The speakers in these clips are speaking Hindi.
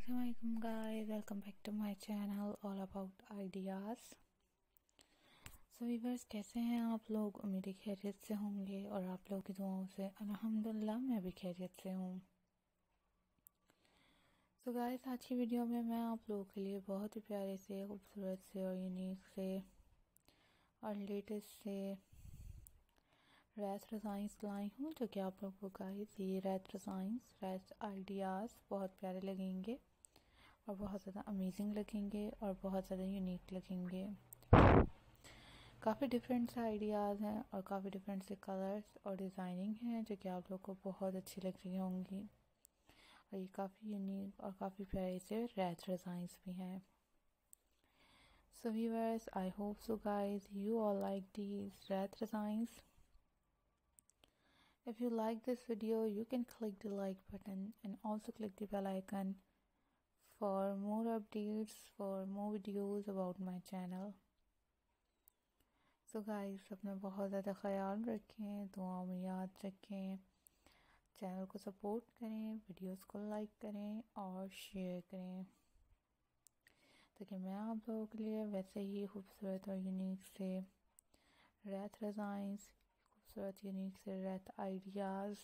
Assalamualaikum, guys. Welcome back to my channel, all about ideas. So, viewers, कैसे हैं आप लोग? उम्मीद खैरियत से होंगे और आप लोगों की दुआओं से अल्हम्दुलिल्लाह, मैं भी खैरियत से हूँ। सो गाइस आज की वीडियो में मैं आप लोगों के लिए बहुत ही प्यारे से, खूबसूरत से और यूनिक से और लेटेस्ट से रैथ रसाइंस लाई हूँ जो कि आप लोगों को गाइस ये रैथ रसाइंस रैथ आइडियाज़ बहुत प्यारे लगेंगे और बहुत ज़्यादा अमेजिंग लगेंगे और बहुत ज़्यादा यूनिक लगेंगे। काफ़ी डिफरेंट से आइडियाज़ हैं और काफ़ी डिफरेंट से कलर्स और डिज़ाइनिंग हैं जो कि आप लोग को बहुत अच्छी लग रही होंगी। और ये काफ़ी यूनिक और काफ़ी प्यारे से रैथ डिज़ाइंस भी हैं। So viewers, I hope so guys you all like these red designs. If you like this video, you can click the like button and also click the bell icon for more updates for more videos about my channel so guys अपना बहुत ज़्यादा ख्याल रखें दुआओं में याद रखें चैनल को सपोर्ट करें वीडियोस को लाइक करें और शेयर करें ताकि मैं आप लोगों के लिए वैसे ही खूबसूरत और यूनिक से रैथ रजाइंस खूबसूरत यूनिक रैथ आइडियाज़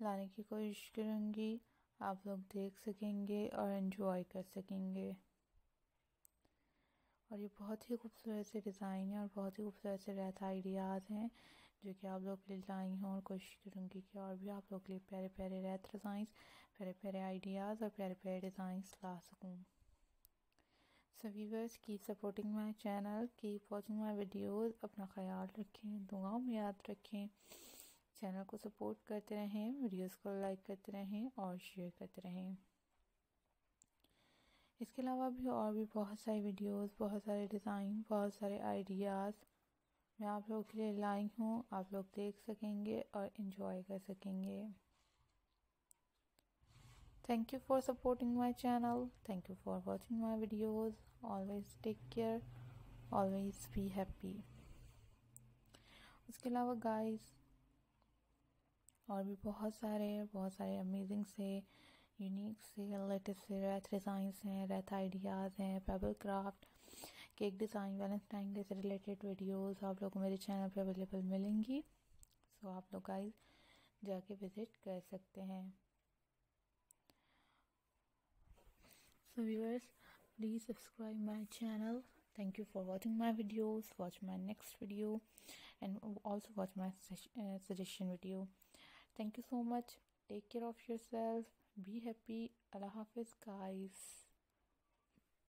लाने की कोशिश करूँगी। आप लोग देख सकेंगे और इन्जॉय कर सकेंगे। और ये बहुत ही खूबसूरत से डिज़ाइन है और बहुत ही खूबसूरत से रहता आइडियाज़ हैं, जो कि आप लोग के लिए लाई हूँ और कोशिश करूँगी कि और भी आप लोग के लिए प्यारे प्यारे रहत डिज़ाइंस प्यारे प्यारे आइडियाज़ और प्यारे प्यारे डिज़ाइंस ला सकूँ। So viewers keep supporting my channel keep watching my videos अपना ख्याल रखें, दुआओं में याद रखें। चैनल को सपोर्ट करते रहें वीडियोस को लाइक करते रहें और शेयर करते रहें। इसके अलावा भी और भी बहुत सारी वीडियोस बहुत सारे डिज़ाइन बहुत सारे आइडियाज़ मैं आप लोगों के लिए लाई हूँ। आप लोग देख सकेंगे और इन्जॉय कर सकेंगे। Thank you for supporting my channel thank you for watching my videos always take care always be happy उसके अलावा गाइस और भी बहुत सारे बहुत सारे अमेजिंग से यूनिक से लेटेस्ट से रेथ डिज़ाइंस हैं रेथ आइडियाज़ हैं pebble craft cake design Valentine day से रिलेटेड वीडियोस आप लोगों को मेरे चैनल पे अवेलेबल मिलेंगी। सो आप लोग गाइस जाके विज़िट कर सकते हैं। so viewers please subscribe my channel. Thank you for watching my videos. Watch my next video and also watch my uh, suggestion video. Thank you so much. Take care of yourself. Be happy. Allah hafiz guys.